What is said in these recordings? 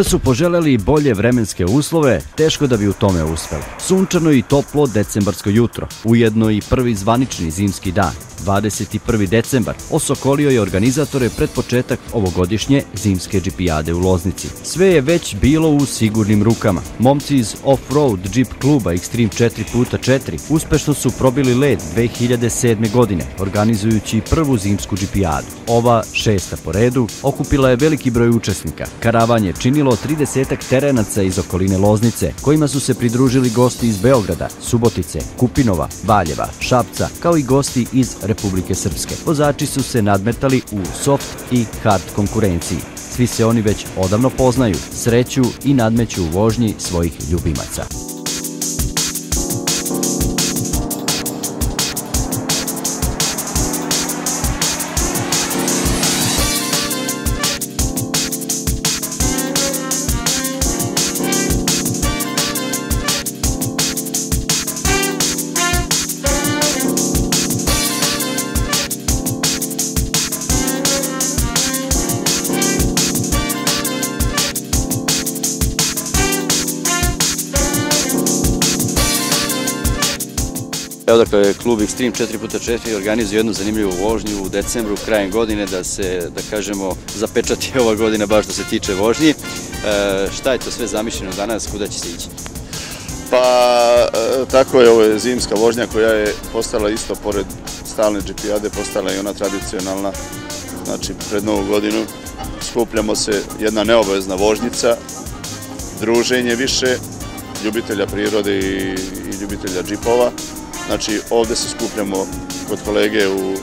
Da su poželjeli bolje vremenske uslove, teško da bi u tome uspeli. Sunčano i toplo decembarsko jutro, ujedno i prvi zvanični zimski dan. 21. decembar osokolio je organizatore pred početak ovogodišnje zimske džipijade u Loznici. Sve je već bilo u sigurnim rukama. Momci iz off-road džip kluba Extreme 4x4 uspešno su probili led 2007. godine, organizujući prvu zimsku džipijadu. Ova, šesta po redu, okupila je veliki broj učesnika. Karavan je činilo 30 terenaca iz okoline Loznice, kojima su se pridružili gosti iz Beograda, Subotice, Kupinova, Valjeva, Šapca, kao i gosti iz Republike Srpske. Vozači su se nadmetali u soft i hard konkurenciji. Svi se oni već odavno poznaju, sreću i nadmeću u vožnji svojih ljubimaca. Evo dakle, klub Extreme 4x4 organizuje jednu zanimljivu vožnju u decembru, krajem godine, da se, da kažemo, zapečati ova godina baš što se tiče vožnji. E, šta je to sve zamišljeno danas, kuda će se ići? Pa e, tako je, ovo je zimska vožnja koja je postala isto pored stalne džipijade, postala i ona tradicionalna. Znači, pred novu godinu skupljamo se jedna neobavezna vožnjica, druženje više, ljubitelja prirode i, i ljubitelja džipova. Znači, ovde se skupljamo kod kolege u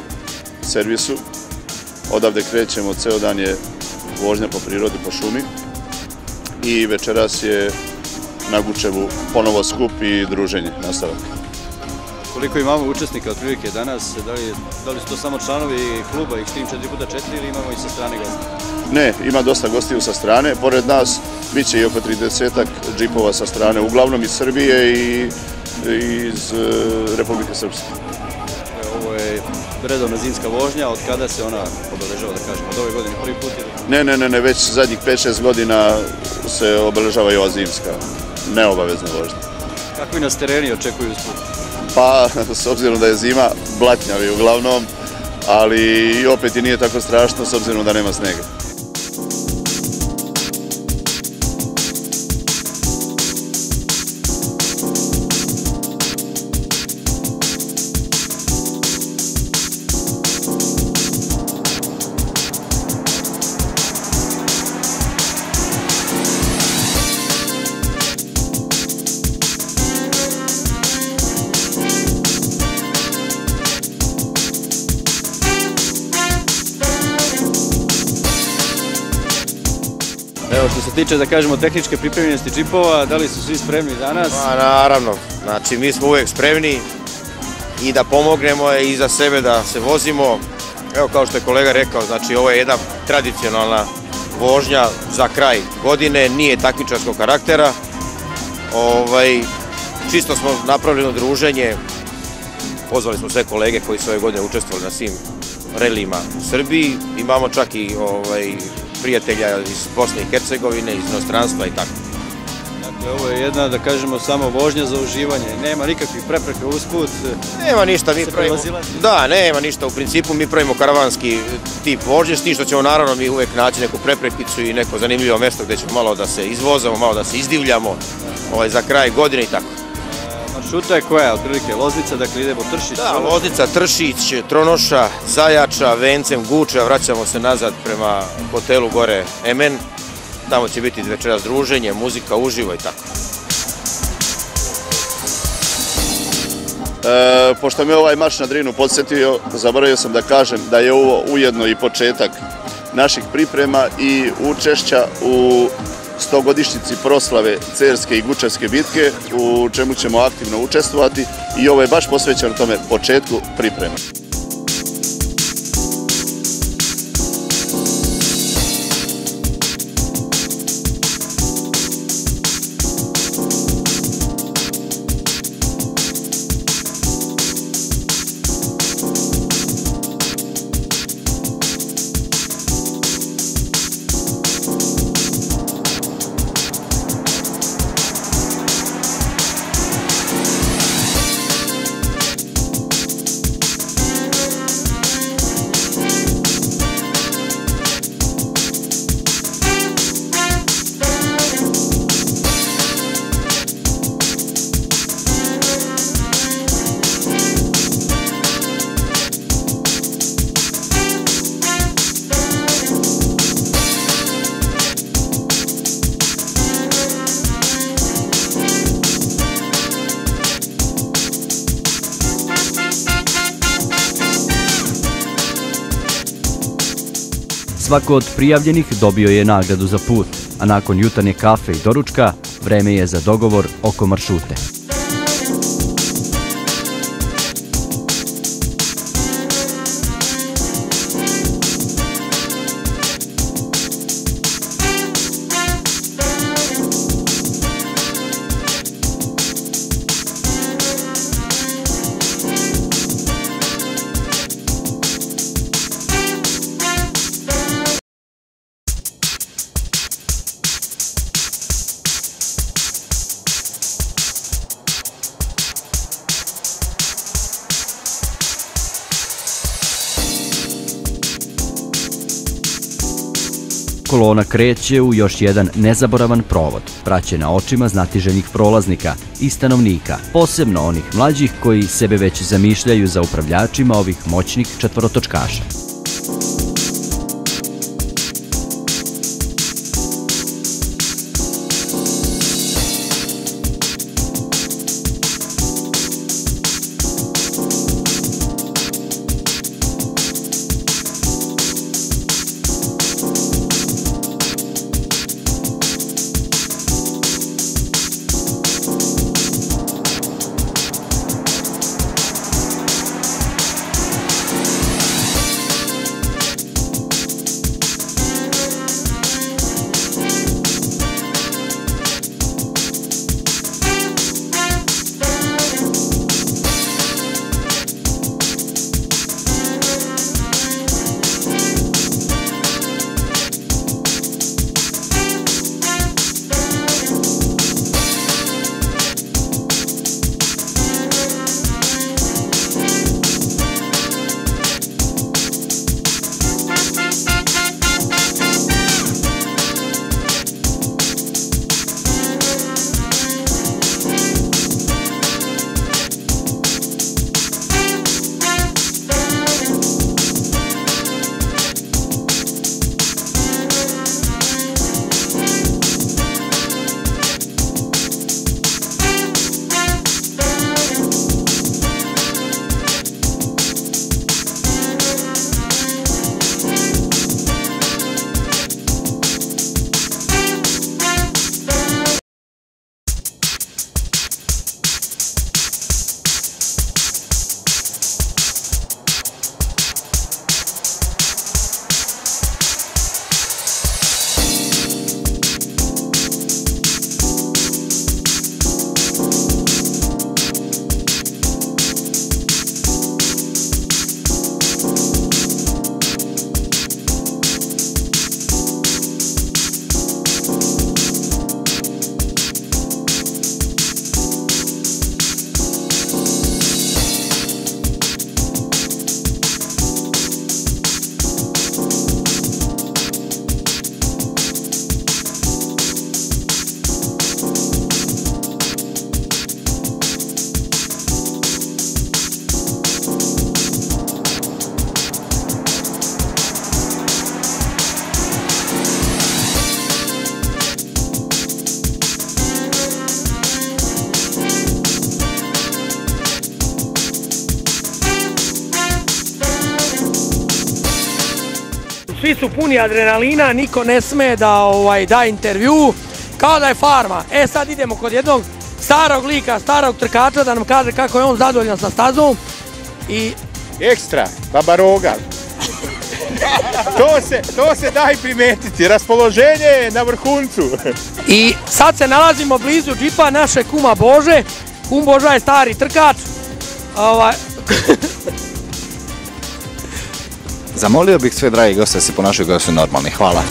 servisu. Odavde krećemo, ceo dan je vožnja po prirodi, po šumi. I večeras je na Gučevu ponovo skup i druženje, nastavak. Koliko imamo učesnika otprilike danas, da li, da li su to samo članovi kluba Extreme 4x4 ili imamo i sa strane gosta? Ne, ima dosta gostiju sa strane. Pored nas bit će i oko 30 džipova sa strane, uglavnom iz Srbije i iz e, Republike Srpske. Ovo je redovna zimska vožnja, od kada se ona obeležava, da kažemo, od ove godine prvi put ili? Ne, ne, ne, ne, već zadnjih 5-6 godina se obeležava i ova zimska, neobavezna vožnja. Kakvi nas tereni očekuju usput? Pa, s obzirom da je zima, blatnjavi uglavnom, ali opet i nije tako strašno s obzirom da nema snega. Tiče da kažemo tehničke pripremljenosti džipova, da li su svi spremni danas? Pa naravno, znači mi smo uvek spremni i da pomognemo i za sebe da se vozimo. Evo kao što je kolega rekao, znači ovo je jedna tradicionalna vožnja za kraj godine, nije takmičarskog karaktera. Ovaj, čisto smo napravili druženje, pozvali smo sve kolege koji su ove godine učestvovali na svim relima u Srbiji. Imamo čak i ovaj, prijatelja iz Bosne i Hercegovine, iz inostranstva i tako. Dakle, ovo je jedna, da kažemo, samo vožnja za uživanje. Nema nikakvih prepreka usput. Nema ništa, mi pravimo... Da, nema ništa, u principu mi pravimo karavanski tip vožnje, s tim što ćemo naravno mi uvek naći neku preprekicu i neko zanimljivo mesto gde ćemo malo da se izvozamo, malo da se izdivljamo ovaj, za kraj godine i tako. Maršruta je koja? Otprilike Loznica, dakle idemo Tršić. Da, Loznica, Tršić, Tronoša, Zajača, Vencem, Guča, vraćamo se nazad prema hotelu gore Emen. Tamo će biti večeras druženje, muzika uživo i tako. E, pošto me ovaj marš na Drinu podsjetio, zaboravio sam da kažem da je ovo ujedno i početak naših priprema i učešća u stogodišnjici proslave Cerske i Gučevske bitke, u čemu ćemo aktivno učestvovati i ovo je baš posvećeno tome početku priprema. Svako od prijavljenih dobio je nagradu za put, a nakon jutarnje kafe i doručka, vreme je za dogovor oko maršrute. Kolona kreće u još jedan nezaboravan provod, praćena očima znatiženih prolaznika i stanovnika, posebno onih mlađih koji sebe već zamišljaju za upravljačima ovih moćnih četvorotočkaša. Su puni adrenalina, niko ne sme da ovaj, da intervju, kao da je farma. E sad idemo kod jednog starog lika, starog trkača da nam kaže kako je on zadovoljan sa stazom i Ekstra, baba roga. to, se, to se daj primetiti, raspoloženje je na vrhuncu. I sad se nalazimo blizu džipa naše kuma Bože. Kum Boža je stari trkač. Ovaj, Zamolio bih sve dragi goste da se ponašaju kao su normalni. Hvala.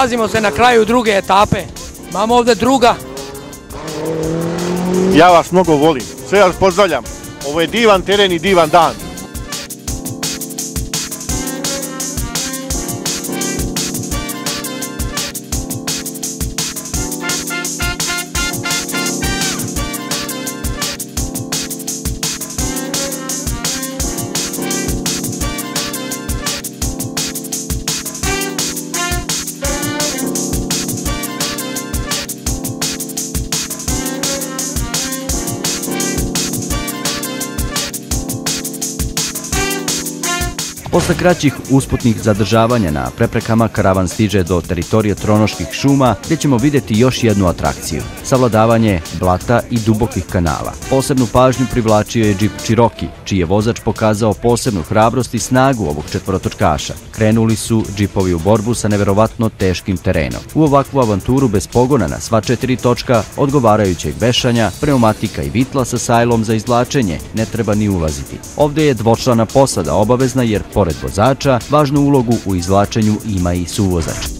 Nalazimo se na kraju druge etape. Imamo ovdje druga. Ja vas mnogo volim. Sve vas pozdravljam. Ovo je divan teren i divan dan. Posle kraćih usputnih zadržavanja na preprekama, karavan stiže do teritorije Tronoških šuma, gdje ćemo vidjeti još jednu atrakciju. Savladavanje blata i dubokih kanala. Posebnu pažnju privlačio je džip Čiroki, čiji je vozač pokazao posebnu hrabrost i snagu ovog četvorotočkaša. Krenuli su džipovi u borbu sa neverovatno teškim terenom. U ovakvu avanturu bez pogona na sva četiri točka, odgovarajućeg vešanja, pneumatika i vitla sa sajlom za izvlačenje ne treba ni ulaziti. Ovdje je dvočlana posada obavezna jer pored vozača, važnu ulogu u izvlačenju ima i suvozač.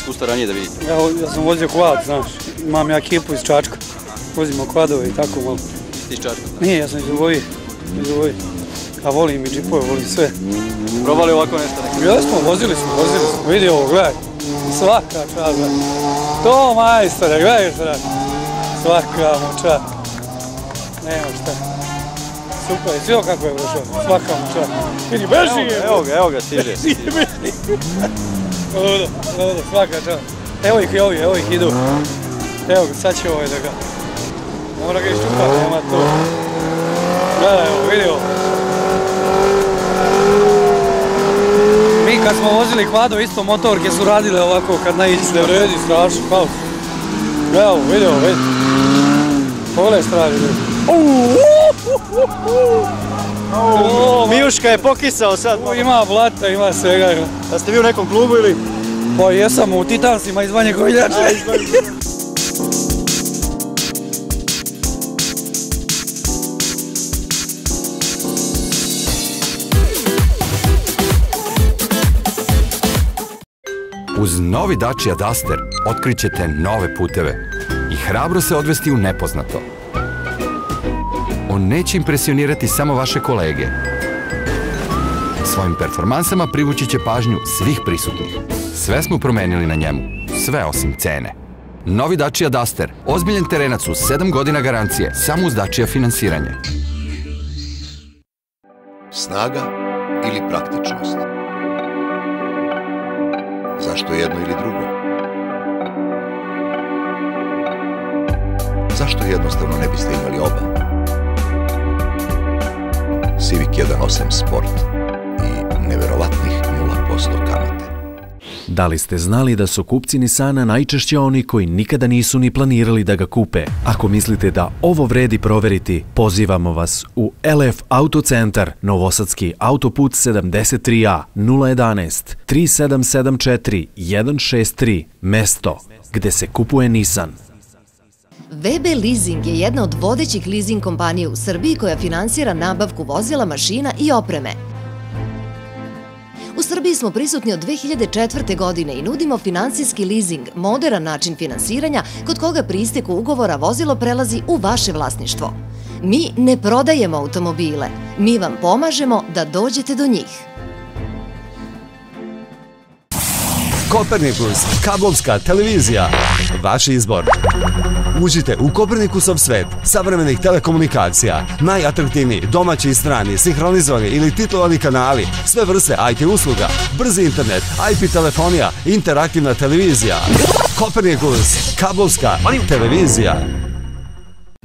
Iskustva ranije da vidite? Ja, ja sam vozio kvad, znaš. Imam ja ekipu iz Čačka. Vozimo kvadove i tako malo. Ti iz Čačka? Nije, ja sam iz Uvoji. Iz Uvoji. A volim i džipove, volim sve. Probali ovako nešto neko? Jesmo, vozili smo, vozili smo. Vidi ovo, gledaj. Svaka čast. To majstore, gledaj što radi. Svaka mu čast. Nema šta. Super, i sve kako je prošao. Svaka mu čast. Vidi, beži je. Evo ga, evo ga, stiže. Beži, Dobro, dobro, svaka čast. Evo ih i ovi, evo ih idu. Evo ga, sad će ovaj da ga... Mora ga iščupati, nema to. Gledaj, evo, vidi ovo. Mi kad smo vozili kvado, isto motorke su radile ovako kad naiđe ne vredi, strašno, kao. Evo, vidi ovo, vidi. Pogledaj vidi. Mijuška je pokisao sad. U, Ima blata, ima svega. A ste vi u nekom klubu ili? Pa jesam u Titansima iz Banje Koviljače. Uz novi Dacia Duster otkrićete nove puteve i hrabro se odvesti u nepoznato. On neće impresionirati samo vaše kolege. Svojim performansama privući će pažnju svih prisutnih. Sve smo promenili na njemu, sve osim cene. Novi Dacia Duster, ozbiljen terenac uz 7 godina garancije, samo uz Dacia finansiranje. Snaga ili praktičnost? Zašto jedno ili drugo? Zašto jednostavno ne biste imali oba? Civic 1.8 Sport i neverovatnih 0% kamate. Da li ste znali da su kupci Nisana najčešće oni koji nikada nisu ni planirali da ga kupe? Ako mislite da ovo vredi proveriti, pozivamo vas u LF Autocentar, Novosadski autoput 73A 011 3774 163, mesto gde se kupuje Nisan. VB Leasing je jedna od vodećih leasing kompanija u Srbiji koja finansira nabavku vozila, mašina i opreme. U Srbiji smo prisutni od 2004. godine i nudimo finansijski leasing, moderan način finansiranja kod koga pri isteku ugovora vozilo prelazi u vaše vlasništvo. Mi ne prodajemo automobile, mi vam pomažemo da dođete do njih. Kopernikus, kablovska televizija. Vaš izbor. Uđite u Kopernikusov svet savremenih telekomunikacija. Najatraktivniji domaći i strani, sinhronizovani ili titlovani kanali, sve vrste IT usluga, brzi internet, IP telefonija, interaktivna televizija. Kopernikus, kablovska televizija.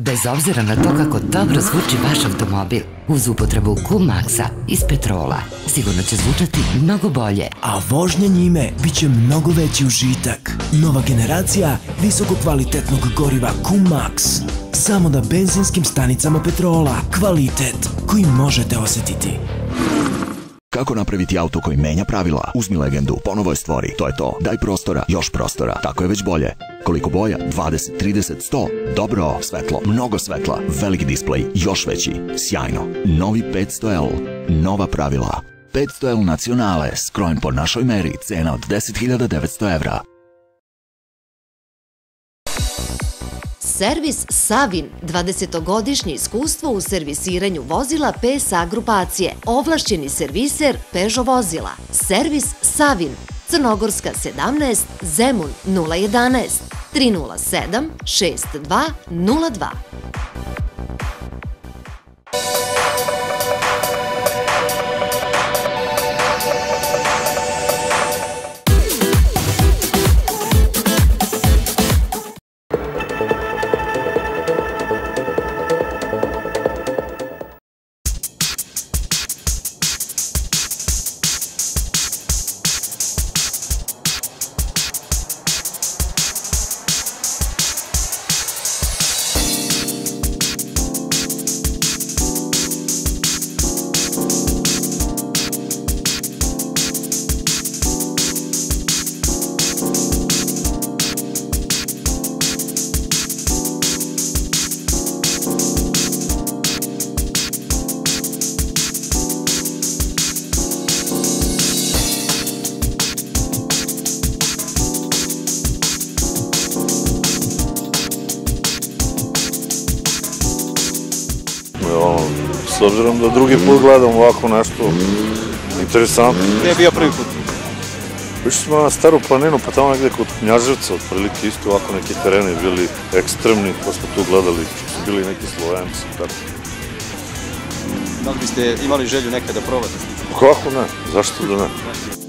Bez obzira na to kako dobro zvuči vaš automobil, uz upotrebu Q-Maxa iz petrola, sigurno će zvučati mnogo bolje. A vožnja njime bit će mnogo veći užitak. Nova generacija visoko kvalitetnog goriva Q-Max. Samo na benzinskim stanicama petrola. Kvalitet koji možete osetiti. Kako napraviti auto koji menja pravila? Uzmi legendu, ponovo je stvori. To je to. Daj prostora, još prostora. Tako je već bolje. Koliko boja? 20, 30, 100. Dobro, svetlo, mnogo svetla. Veliki displej, još veći. Sjajno. Novi 500L. Nova pravila. 500L Nacionale, skrojen po našoj meri, cena od 10.900 evra. Servis Savin, 20-godišnje iskustvo u servisiranju vozila PSA grupacije, ovlašćeni serviser Peugeot vozila. Servis Savin, Crnogorska 17, Zemun 011, 307 6202. obzirom da drugi put gledam ovako nešto interesantno. Gdje je bio prvi put? Išli smo na staru planinu, pa tamo negdje kod Knjaževca, otprilike isto ovako neki tereni bili ekstremni, pa smo tu gledali, su bili neki Slovenci, tako. Da li biste imali želju nekada probati? Kako ne, zašto da ne?